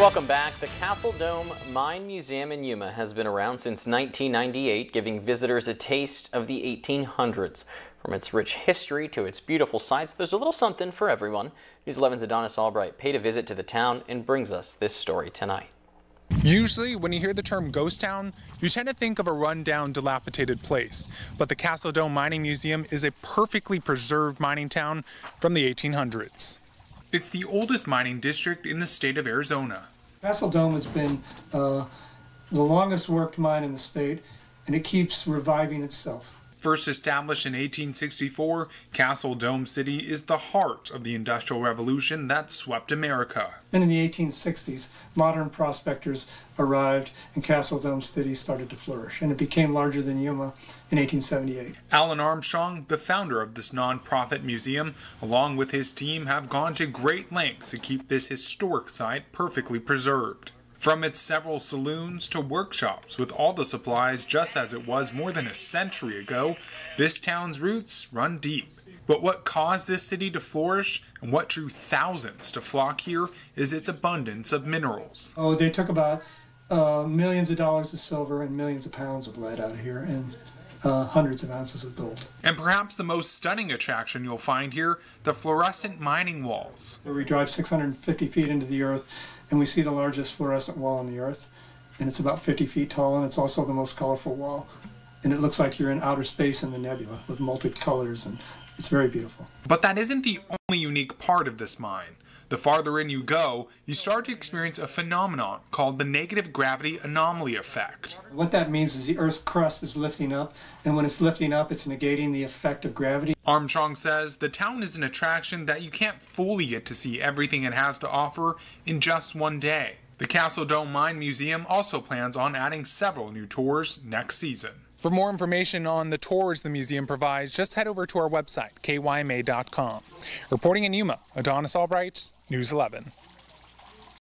Welcome back. The Castle Dome Mine Museum in Yuma has been around since 1998, giving visitors a taste of the 1800s. From its rich history to its beautiful sights, there's a little something for everyone. News 11's Adonis Albright paid a visit to the town and brings us this story tonight. Usually, when you hear the term ghost town, you tend to think of a rundown, dilapidated place. But the Castle Dome Mining Museum is a perfectly preserved mining town from the 1800s. It's the oldest mining district in the state of Arizona. Castle Dome has been uh, the longest worked mine in the state, and it keeps reviving itself. First established in 1864, Castle Dome City is the heart of the Industrial Revolution that swept America. Then in the 1860s, modern prospectors arrived and Castle Dome City started to flourish, and it became larger than Yuma in 1878. Alan Armstrong, the founder of this nonprofit museum, along with his team, have gone to great lengths to keep this historic site perfectly preserved. From its several saloons to workshops with all the supplies just as it was more than a century ago, this town's roots run deep. But what caused this city to flourish and what drew thousands to flock here is its abundance of minerals. Oh, they took about uh, millions of dollars of silver and millions of pounds of lead out of here and uh, hundreds of ounces of gold. And perhaps the most stunning attraction you'll find here, the fluorescent mining walls. So we drive 650 feet into the earth and we see the largest fluorescent wall on the earth and it's about 50 feet tall and it's also the most colorful wall and it looks like you're in outer space in the nebula with multicolors colors and it's very beautiful. But that isn't the only unique part of this mine. The farther in you go, you start to experience a phenomenon called the negative gravity anomaly effect. What that means is the Earth's crust is lifting up, and when it's lifting up, it's negating the effect of gravity. Armstrong says the town is an attraction that you can't fully get to see everything it has to offer in just one day. The Castle Dome Mine Museum also plans on adding several new tours next season. For more information on the tours the museum provides, just head over to our website, kyma.com. Reporting in Yuma, Adonis Albright, News 11.